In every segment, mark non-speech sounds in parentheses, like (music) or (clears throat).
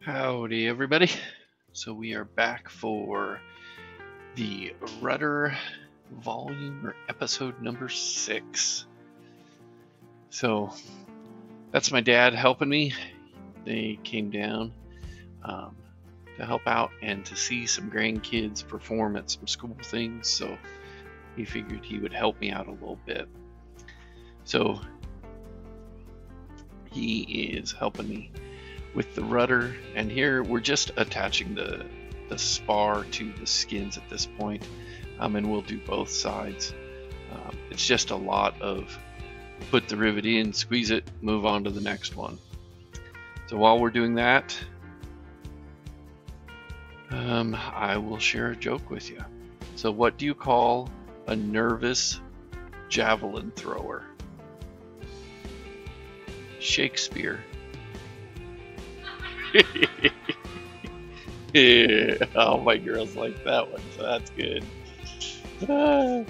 Howdy, everybody. So we are back for the Rudder volume or episode number six. So that's my dad helping me. They came down um, to help out and to see some grandkids perform at some school things. So he figured he would help me out a little bit. So he is helping me with the rudder and here we're just attaching the the spar to the skins at this point um, and we'll do both sides. Um, it's just a lot of put the rivet in squeeze it move on to the next one. So while we're doing that um, I will share a joke with you. So what do you call a nervous javelin thrower? Shakespeare (laughs) Oh, my girls like that one, so that's good. (sighs)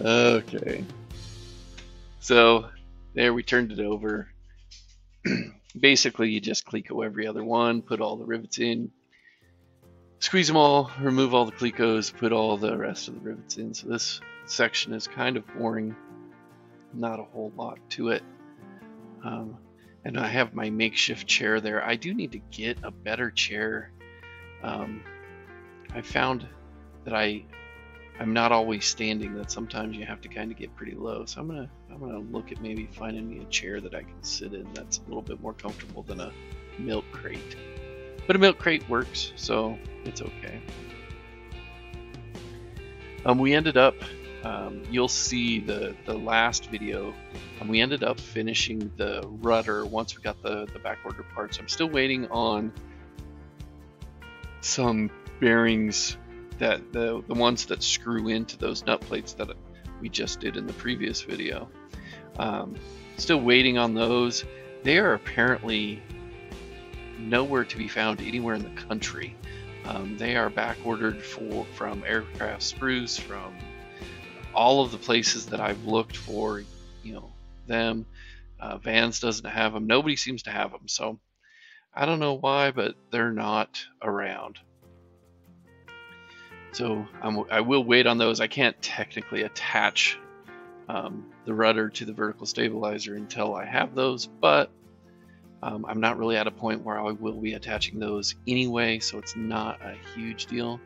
Okay. So there we turned it over. (clears throat) Basically, you just cleco every other one, put all the rivets in, squeeze them all, remove all the clecos, put all the rest of the rivets in. So this section is kind of boring, not a whole lot to it. Um, and I have my makeshift chair there. I do need to get a better chair. Um, I found that I I'm not always standing. That sometimes you have to kind of get pretty low. So I'm gonna I'm gonna look at maybe finding me a chair that I can sit in that's a little bit more comfortable than a milk crate. But a milk crate works, so it's okay. Um, we ended up um, you'll see the, the last video, and we ended up finishing the rudder once we got the, the back order parts. I'm still waiting on some bearings that the, the ones that screw into those nut plates that we just did in the previous video. Um, still waiting on those. They are apparently nowhere to be found anywhere in the country. Um, they are back ordered for from aircraft spruce, from all of the places that I've looked for, you know, them. Uh, Vans doesn't have them. Nobody seems to have them. So I don't know why, but they're not around. So I'm, i will wait on those. I can't technically attach um, the rudder to the vertical stabilizer until I have those, but um, I'm not really at a point where I will be attaching those anyway, so it's not a huge deal.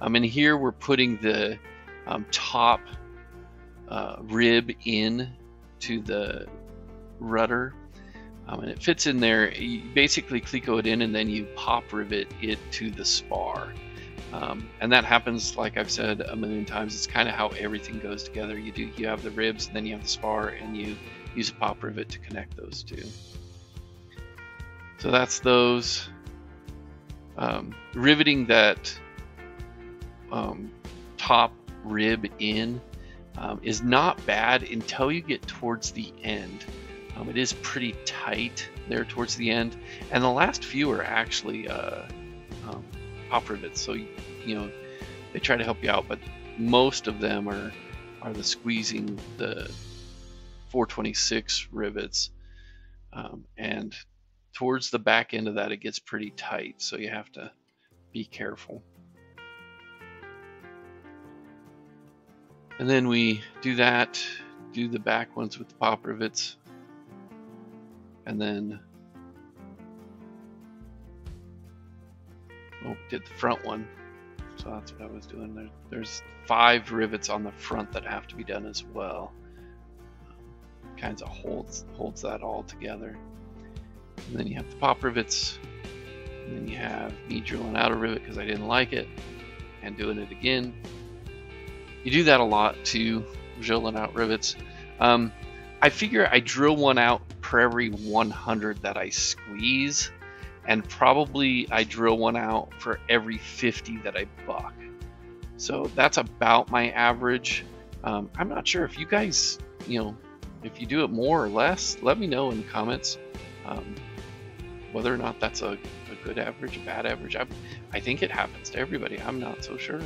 Um, and here we're putting the um, top uh, rib in to the rudder. Um, and it fits in there. You basically cleco it in and then you pop rivet it to the spar. Um, and that happens, like I've said a million times, it's kind of how everything goes together. You do you have the ribs, then you have the spar, and you use a pop rivet to connect those two. So that's those. Um, riveting that um, top rib in um, is not bad until you get towards the end. Um, it is pretty tight there towards the end, and the last few are actually uh, um, pop rivets. So you know they try to help you out, but most of them are are the squeezing the 426 rivets, um, and towards the back end of that it gets pretty tight. So you have to be careful. And then we do that, do the back ones with the pop rivets, and then oh, did the front one. So that's what I was doing. There, there's five rivets on the front that have to be done as well. Um, kinds of holds holds that all together. And then you have the pop rivets. And then you have me drilling out a rivet because I didn't like it, and doing it again you do that a lot too, drilling out rivets. Um, I figure I drill one out per every 100 that I squeeze, and probably I drill one out for every 50 that I buck. So that's about my average. Um, I'm not sure if you guys, you know, if you do it more or less, let me know in the comments um, whether or not that's a, a good average, a bad average. I, I think it happens to everybody. I'm not so sure.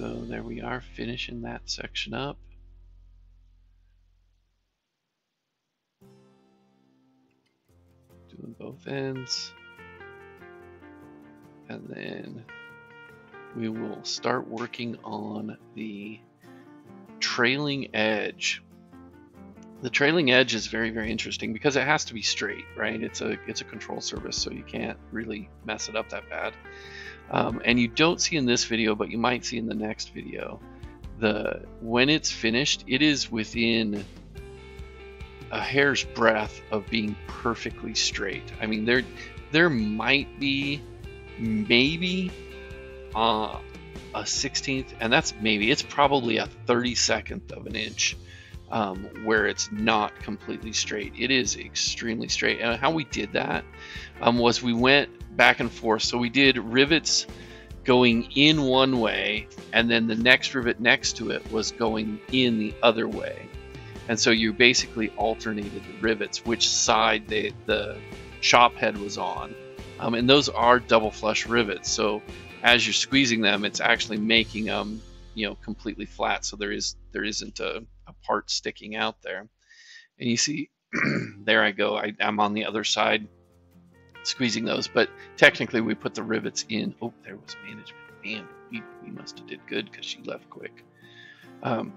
So there we are finishing that section up. Doing both ends. And then we will start working on the trailing edge. The trailing edge is very, very interesting because it has to be straight, right? It's a it's a control surface, so you can't really mess it up that bad. Um, and you don't see in this video, but you might see in the next video, the when it's finished, it is within a hair's breadth of being perfectly straight. I mean, there there might be maybe uh, a 16th, and that's maybe it's probably a 32nd of an inch um, where it's not completely straight. It is extremely straight. And how we did that um, was we went back and forth. So we did rivets going in one way, and then the next rivet next to it was going in the other way. And so you basically alternated the rivets, which side they, the shop head was on. Um, and those are double flush rivets. So as you're squeezing them, it's actually making them, you know, completely flat. So there is there isn't a part sticking out there. And you see, (clears throat) there I go. I, I'm on the other side squeezing those. But technically, we put the rivets in. Oh, there was management. Man, we, we must have did good because she left quick. Um,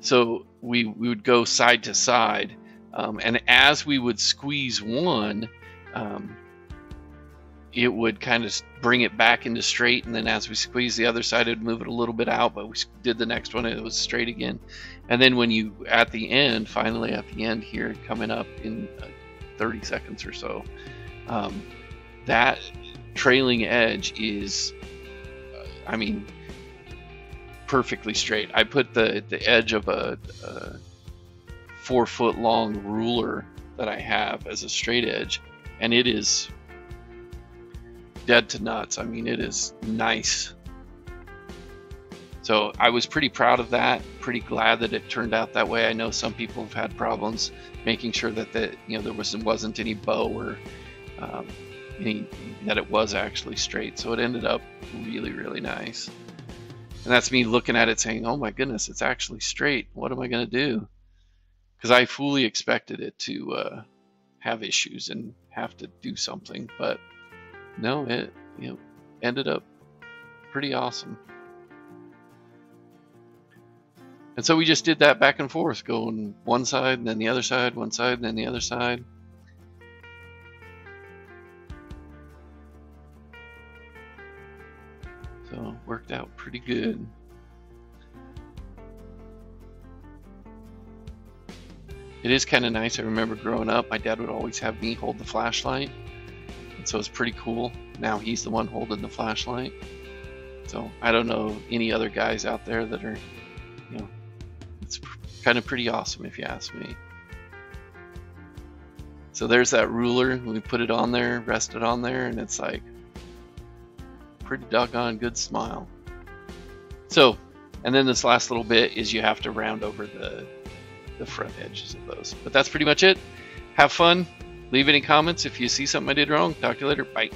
so we, we would go side to side. Um, and as we would squeeze one, um, it would kind of bring it back into straight. And then as we squeeze the other side, it would move it a little bit out. But we did the next one, and it was straight again. And then when you, at the end, finally at the end here, coming up in uh, 30 seconds or so, um, that trailing edge is, uh, I mean, perfectly straight. I put the, the edge of a, a four foot long ruler that I have as a straight edge, and it is dead to nuts. I mean, it is nice. So I was pretty proud of that. Pretty glad that it turned out that way. I know some people have had problems making sure that the you know there was wasn't any bow or um, any that it was actually straight. So it ended up really really nice. And that's me looking at it saying, oh my goodness, it's actually straight. What am I going to do? Because I fully expected it to uh, have issues and have to do something. But no, it you know ended up pretty awesome. And so we just did that back and forth, going one side and then the other side, one side and then the other side. So worked out pretty good. It is kind of nice. I remember growing up, my dad would always have me hold the flashlight. And so it's pretty cool. Now he's the one holding the flashlight. So I don't know any other guys out there that are, you know, it's kind of pretty awesome if you ask me. So there's that ruler. We put it on there, rest it on there, and it's like, pretty doggone good smile. So, and then this last little bit is you have to round over the, the front edges of those. But that's pretty much it. Have fun. Leave any comments if you see something I did wrong. Talk to you later. Bye.